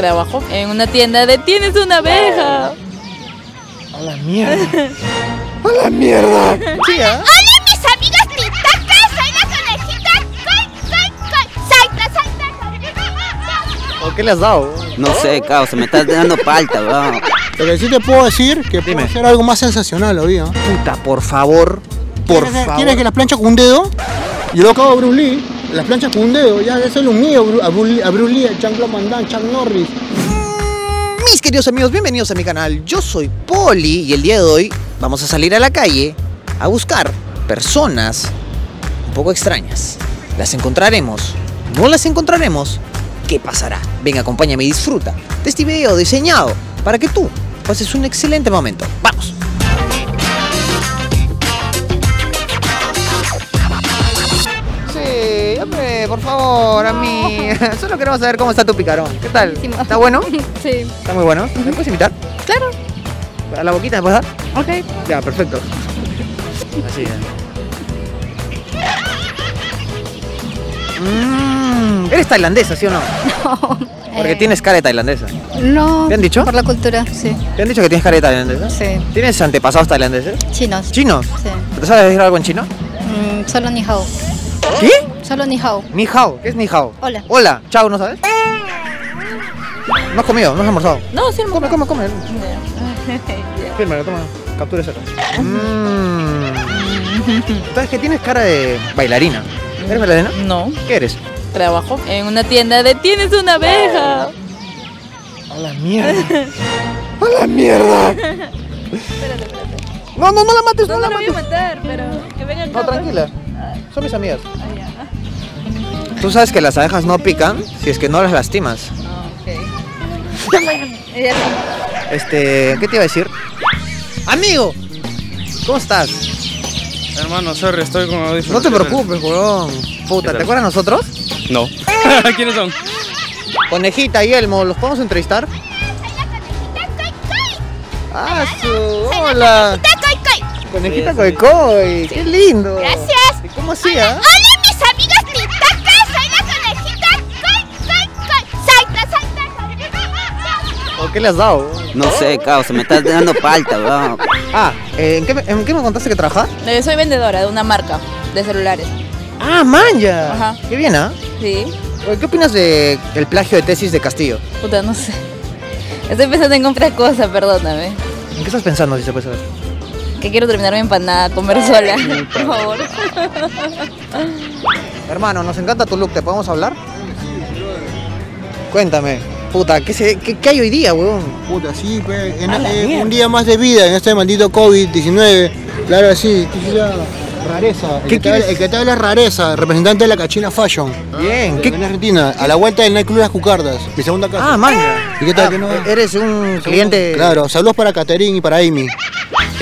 Trabajo en una tienda de tienes una abeja. A la mierda. A la mierda. Sí, ¿ah? ¡Hola, mis amigas pitacas! ¡Soy la conejita! ¡Salta, salta! ¿Por qué le has dado? No sé, causa, me estás dando palta, weón. Que sí te puedo decir que puedo Dime. hacer algo más sensacional hoy, ¿ah? Puta, por favor. Por ¿Quieres, favor. ¿Quieres que las planchas con un dedo? Yo lo acabo a Bruce Lee, las planchas con un dedo, ya eso es lo mío, a Bruce Lee, a, Jean-Claude Norris. Mis queridos amigos, bienvenidos a mi canal. Yo soy Poli y el día de hoy vamos a salir a la calle a buscar personas un poco extrañas. ¿Las encontraremos? ¿No las encontraremos? ¿Qué pasará? Ven, acompáñame y disfruta de este video diseñado para que tú pases un excelente momento. ¡Vamos! Por favor, a mí. Solo queremos saber cómo está tu picarón. ¿Qué tal? Buenísimo. ¿Está bueno? Sí. Está muy bueno. ¿Me puedes invitar? Claro. ¿A la boquita me puedes dar? Ok. Ya, perfecto. Así es. Mm, eres tailandesa, ¿sí o no? Porque Eh, tienes cara de tailandesa. No. ¿Te han dicho? Por la cultura, sí. ¿Te han dicho que tienes cara de tailandesa? Sí. ¿Tienes antepasados tailandeses? Chinos. ¿Chinos? Sí. ¿Te sabes decir algo en chino? Mm, solo ni hao. ¿Qué? Solo ni hao. Ni hao. ¿Qué es ni hao? Hola. Hola. Chao, ¿no sabes? No has comido, no has almorzado. No, sí, Come, come, come. Fírmalo, toma. Captura esa. Mmm. ¿Sabes que tienes cara de bailarina? ¿Eres bailarina? No. ¿Qué eres? Trabajo en una tienda de tienes una abeja. A la mierda. A la mierda. No, no, no la mates, no, No, la no la voy a mates. matar, pero que venga. No, tranquila. Son mis amigas. Tú sabes que las abejas no pican si es que no las lastimas. Ah, ok. Ella sí. Este, ¿qué te iba a decir? Amigo, ¿cómo estás? Hermano, sorry, estoy con audífonos. No te preocupes, weón. Puta? ¿te acuerdas de nosotros? No. ¿Quiénes son? Conejita y Elmo, ¿los podemos entrevistar? Ah, su, hola. Conejita Coy Coy, qué lindo. Gracias. ¿Y ¿Cómo hacía? ¡Hola, qué le has dado? No sé, causa, me estás dando palta, weón. Ah, eh, ¿en, qué, me- ¿en qué me contaste que trabajas? Eh, soy vendedora de una marca de celulares. Ah, manja. Ajá. Qué bien, ¿ah? Sí. Oye, ¿Qué opinas de el plagio de tesis de Castillo? Puta, no sé. Estoy pensando en comprar cosas, perdóname. ¿En qué estás pensando, si se puede saber? Que quiero terminar mi empanada, comer sola. Por favor. Hermano, nos encanta tu look, ¿te podemos hablar? Cuéntame. Puta, ¿qué, se, qué, qué hay hoy día, weón? Puta, sí, pues, en- eh, un día más de vida en este maldito COVID-19. Claro, sí. Rareza. El ¿Qué que, el que te habla es Rareza, representante de la Cachina Fashion. Bien, ¿Qué? ¿qué? En Argentina, a la vuelta del Nightclub Las Cucardas, mi segunda casa. Ah, manja. ¿Y qué tal Ah, que no? Eres un cliente... Claro, saludos para Caterín y para Amy.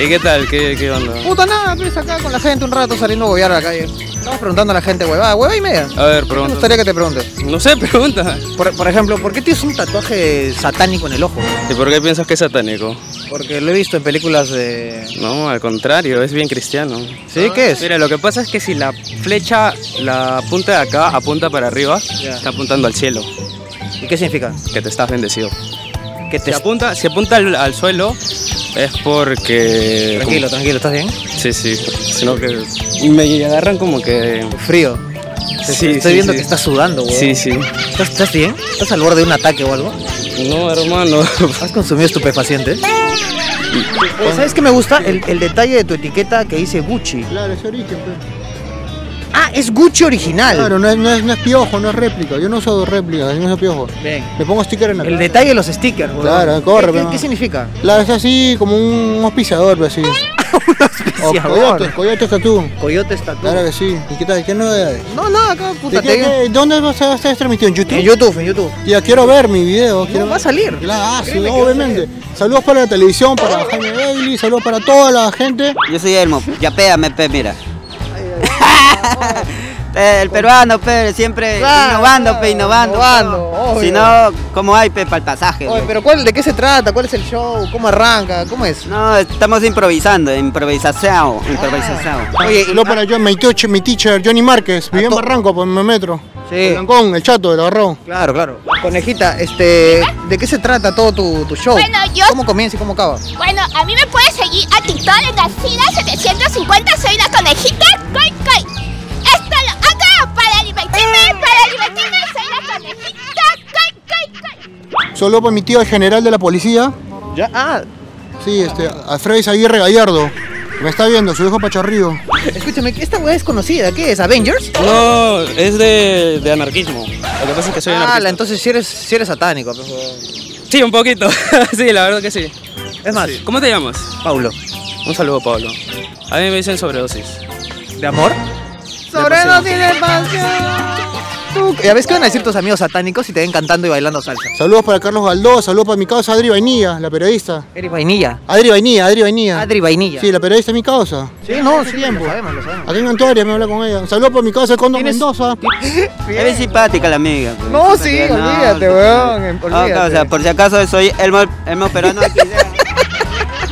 ¿Y qué tal? ¿Qué, qué onda? Puta, nada, pues acá con la gente un rato saliendo a bobear a la calle. Estamos preguntando a la gente, huevada, hueva y media. A ver, Me pregunta. gustaría que te preguntes. No sé, pregunta. Por, por ejemplo, ¿por qué tienes un tatuaje satánico en el ojo? ¿Y por qué piensas que es satánico? Porque lo he visto en películas de... No, al contrario, es bien cristiano. ¿Sí? ¿Qué es? Mira, lo que pasa es que si la flecha, la punta de acá apunta para arriba, está apuntando al cielo, ¿Y qué significa? que te estás bendecido. Que te... Si apunta, si apunta al, al suelo, es porque... Tranquilo, tranquilo, ¿estás bien? Sí, sí. Sino que me agarran como que... Frío. Sí, Estoy sí, viendo sí. que estás sudando, weón. Sí, sí. ¿Estás, estás bien? ¿Estás al borde de un ataque o algo? No, hermano. ¿Has consumido estupefacientes? ¿Sabes qué me gusta? El, el detalle de tu etiqueta que dice Gucci. Claro, es origen, pues. Ah, es Gucci original. Claro, no es, no, es, no es piojo, no es réplica. Yo no uso réplica, yo no uso piojo. Bien. Le pongo sticker en la El cara. detalle de los stickers, weón. Claro, corre, ¿Qué, qué, pero- qué significa? Claro, es así como un auspiciador, pues así. O coyotes, coyotes tatú. Coyotes Tattoo. Claro que sí. ¿Y qué tal? ¿Qué novedades? No, nada, acá, puta, ¿De qué- te ¿Dónde vas a estar transmitido? ¿En YouTube? En YouTube, en YouTube. Ya quiero ver mi video. Quiero va a salir. Claro, ah, sí, obviamente. Saludos para la televisión, para Jaime Bailey, saludos para toda la gente. Yo soy Elmo, ya péame, pe, mira. El peruano, pe, siempre Claro, innovando, claro, pe, innovando. innovando. Si no, ¿cómo hay, pe, para el pasaje? Oye, pe? pero ¿cuál, ¿de qué se trata? ¿Cuál es el show? ¿Cómo arranca? ¿Cómo es? No, estamos improvisando, improvisación, improvisación. Oye, Saludos para yo, mi, teacher, mi teacher, Johnny Márquez. Vivía en Barranco, por mi metro. Sí. Blancón, el chato, el agarró. Claro, claro. Conejita, este, ¿de qué se trata todo tu, tu show? Bueno, yo- ¿Cómo comienza y cómo acaba? Bueno, a mí me puedes seguir a TikTok en la fila 750. Soy la conejita. Coy, coy. Para divertirme. Soy la conejita. Coy, coy, coy. Solo para mi tío, el general de la policía. Ya, ah, Sí, este, Alfredo Aguirre Gallardo. Me está viendo, su hijo Pacharrío. escúchame, esta weá es conocida. ¿Qué es? ¿Avengers? No, es de, de anarquismo. Lo que pasa es que soy Ah, anarquista. la, entonces si eres, si eres satánico. pues, weón. Sí, un poquito. sí, la verdad que sí. Es más, Sí. ¿Cómo te llamas? Paulo. Un saludo, Pablo. A mí me dicen sobredosis. ¿De amor? Sobredosis de pasión. Tú- Ya ves qué van a decir tus amigos satánicos si te ven cantando y bailando salsa. Saludos para Carlos Galdós, saludos para mi causa Adri Vainilla, la periodista. Eres vainilla. Adri Vainilla, Adri Vainilla. Adri vainilla. Sí, la periodista es mi causa. Sí, no, sí, tiempo. lo sabemos, lo sabemos. Aquí en Antuaria me habla con ella. Saludos para mi causa Condo ¿Tienes- Mendoza. Es bien simpática la amiga. pe. No, sí, no, olvídate, weón, No, olvídate. causa, por si acaso soy Elmo, Elmo peruano.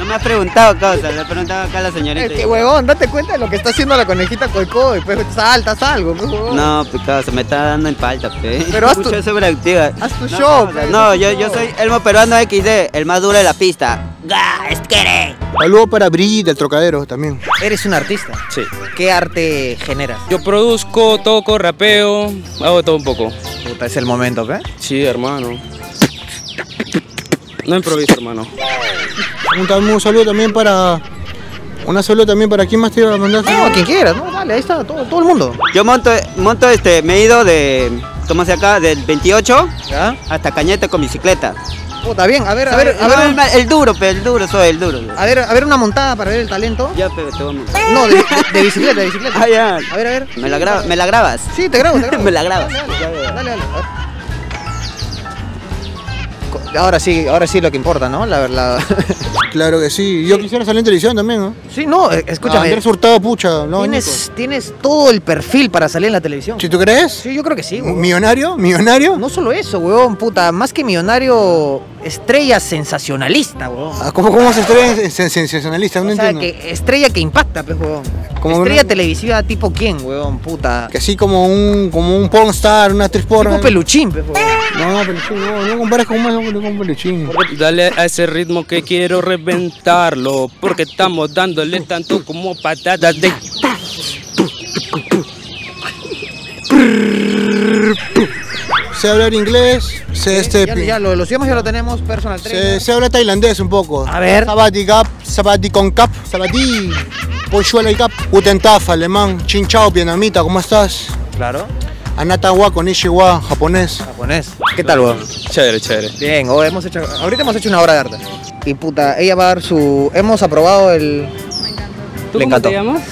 Me has preguntado, causa, le he preguntado acá a la señorita. Es que, huevón, date cuenta de lo que está haciendo la conejita Coicoy. Pues saltas algo, pues, huevón. No, pues causa, me está dando en falta, pe. Pero haz tu- sobreactiva. haz tu No, show, pe, No, yo, show. yo soy Elmo peruano XD, el más duro de la pista. ¡Ga! ¡Esquere! Saludos para Brigitte, del Trocadero también. Eres un artista. Sí. ¿Qué arte generas? Yo produzco, toco, rapeo, hago todo un poco. Puta, es el momento, ¿qué? Sí, hermano. No improviso, hermano. Un, saludo también para. Una saludo también para quién más te iba a mandar. No, quien quieras, no, dale, ahí está, todo, todo el mundo. Yo monto, monto este, me he ido de, ¿cómo se acá? Del 28 ¿Ya? hasta Cañete con bicicleta. Puta, bien, a ver, a ver, a No, ver, el, el duro, pe, el duro soy, el duro. a ver, a ver una montada para ver el talento. Ya, pero te voy a- No, de, de- de bicicleta, de bicicleta. Ah, ya. A ver, a ver. ¿Me la, graba- ¿Me la grabas? Sí, te grabo, te grabo. Me la grabas. Dale, dale, dale, dale, a ver. Ahora sí, ahora sí lo que importa, ¿no? La verdad. Claro que sí. Yo quisiera salir en televisión también, ¿no? Sí, no, eh, escúchame. Andrés Hurtado, pucha. No, tienes, tienes todo el perfil para salir en la televisión. Si tú crees, Sí, yo creo que sí, huevón. millonario, millonario. No solo eso, huevón, puta. Más que millonario, estrella sensacionalista, huevón. Ah, ¿Cómo, cómo se estrella en sen- sensacionalista? No o sea, entiendo. que estrella que impacta, pues. Como estrella una- televisiva tipo quién, huevón, puta. Que así como un, como un pornstar, una actriz porno. Tipo peluchín, pues, huevón. No, no, peluchín, no, no compares con, no, con peluchín. Dale a ese ritmo que quiero reventarlo. Porque estamos dándole tanto como patatas de. Sé hablar inglés, sé este. Ya, ya, lo, los idiomas ya lo tenemos, personal sé, trainer. sé hablar tailandés un poco. A ver. Sabati cap, sabati con cap, sabati. Pochuela y cap. Guten Tag, alemán. Chin chao, vietnamita, ¿cómo estás? Claro. Anata wa con Ishiwa, japonés. Japonés. ¿Qué tal, huevón? Chévere, chévere. Bien, hoy hemos hecho, ahorita hemos hecho una obra de arte. Y puta, ella va a dar su. Hemos aprobado el. ¿Tú Le cómo encantó. te llamas?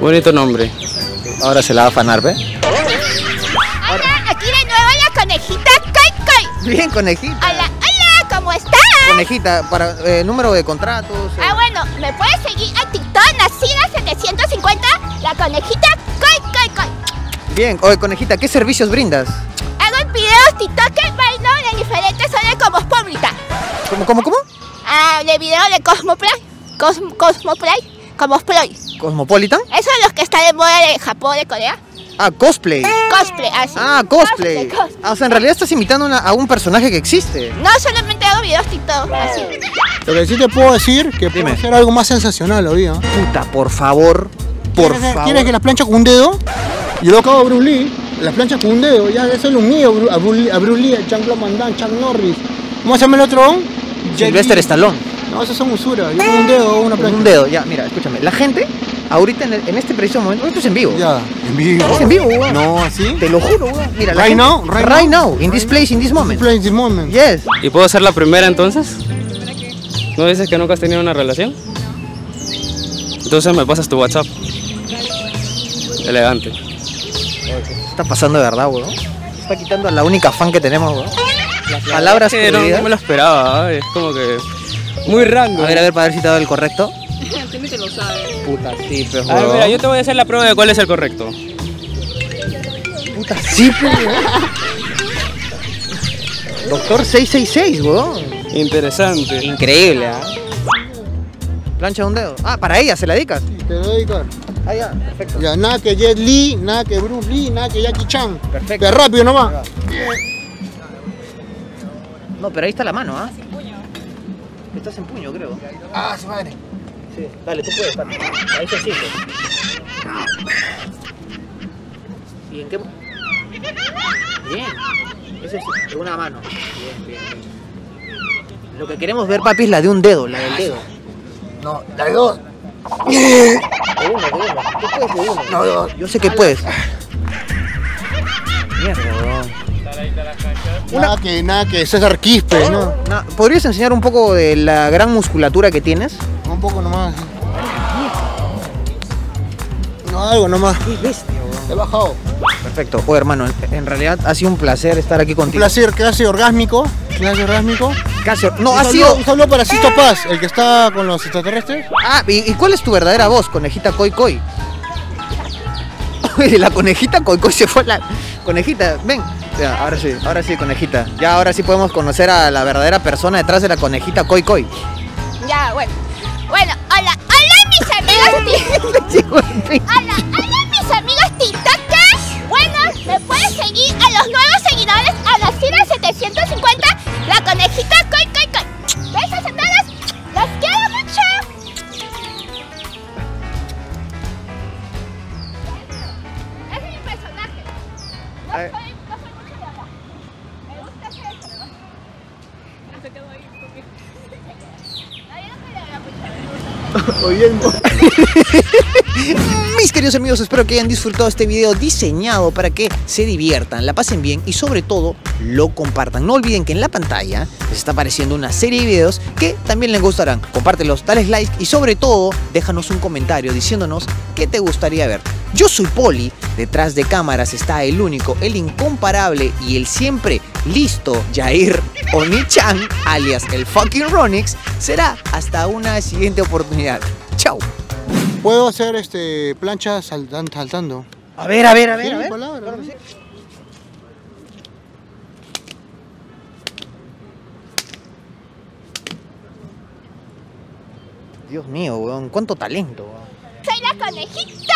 Bonito nombre. Ahora se la va a afanar, ¿ve? Bien, conejita. Hola, hola, ¿cómo estás? Conejita, para eh, número de contratos. eh. Ah, bueno, me puedes seguir a TikTok, Nacida 750, la conejita. Coy, coy, coy. Bien, oye, conejita, ¿qué servicios brindas? Hago videos TikTok bailo de diferentes zonas como pública. ¿Cómo, cómo, cómo? Ah, de video de Cosmoplay. Cosmo, Cosmoplay. Cosmoplay. ¿Cosmopolitan? Eso es los que está de moda de Japón, de Corea. Ah, cosplay. Cosplay, así. Ah, cosplay. cosplay. Ah, o sea, en realidad estás imitando una- a un personaje que existe. No solamente hago videos TikTok, así. Lo que sí te puedo decir que Dime. puedo hacer algo más sensacional hoy, ¿no? Puta, por favor. Por ¿Quieres, favor. ¿Quieres que las planchas con un dedo? Yo lo acabo de Bruce Lee, las planchas con un dedo, ya eso es lo mío, Bru- a Bruce Lee, a Bruce Lee, a Jean-Claude Van Damme, Chuck Norris. ¿Cómo se llama el otro? Jet Sylvester Li. Stallone. No, esas son usura, yo con un dedo, una Con plancha. un dedo, ya, mira, escúchame. La gente, ahorita en, el- en este preciso momento, esto es en vivo. Ya, en vivo. Es en vivo, weón. No, ¿así? Te lo juro, weón. Mira, la Right gente- now, right right now. now, in this place, in this moment. Play this moment. Yes. ¿Y puedo ser la primera entonces? ¿No dices que nunca has tenido una relación? Entonces me pasas tu WhatsApp. Elegante. ¿Qué está pasando de verdad, weón? Está quitando a la única fan que tenemos, weón. Las palabras Que no, no me lo esperaba, ¿eh? es como que muy rango. A ver, a ver, para ver si te ha dado el correcto. Puta, sí, pero A ver, mira, yo te voy a hacer la prueba de cuál es el correcto. Puta, sí. Doctor 666, weón. Interesante. Increíble, ¿ah? Plancha de un dedo. Ah, para ella se la dedicas. Te lo dedico. Ah, ya, perfecto. Ya, nada que Jet Li, nada que Bruce Lee, nada que Jackie Chan. Perfecto. Pero rápido nomás. No, pero ahí está la mano, ¿ah? Estás en puño, creo. Ah, su madre. Sí, dale, tú puedes, Pato. Ahí se siente. ¿Y en qué? Bien. Ese es de una mano. Bien, bien, bien. Lo que queremos ver, papi, es la de un dedo, la del dedo. No, la de dos. De uno, de uno. Tú puedes de uno. No, de dos. Yo sé que puedes. Mierda, weón. Nada que, nada que César Quispe, ¿no? Na- ¿Podrías enseñar un poco de la gran musculatura que tienes? Un poco nomás. No, algo nomás. Qué bestia, weón. He bajado. Perfecto. Oh, hermano, en- realidad ha sido un placer estar aquí Un contigo. placer, casi orgásmico. Casi orgásmico. Casi- No, un ha saludo, sido. Un saludo para Sisto Paz, el que está con los extraterrestres. Ah, ¿y, y cuál es tu verdadera voz, conejita Koi Koi? Oye, la conejita Koi Koi se fue la. Conejita, ven. Ya, ahora sí, ahora sí, conejita. Ya, ahora sí podemos conocer a la verdadera persona detrás de la conejita Koi Koi. Ya, bueno. Bueno, hola, hola mis amigos. Hola, hola mis amigos TikTokers. Bueno, me pueden seguir a los nuevos seguidores a la Cira 750, Mis queridos amigos, espero que hayan disfrutado este video diseñado para que se diviertan, la pasen bien y sobre todo lo compartan. No olviden que en la pantalla les está apareciendo una serie de videos que también les gustarán. Compártelos, dale like y sobre todo déjanos un comentario diciéndonos qué te gustaría ver. Yo soy Poli, detrás de cámaras está el único, el incomparable y el siempre listo Jair Onichan, alias el fucking Ronix. Será hasta una siguiente oportunidad. Chao. Puedo hacer este planchas saltan- saltando. A ver, a ver, a ver, Sí, a ver. palabra, Claro que ¿no? sí. Dios mío, weón, cuánto talento, weón. Soy la conejita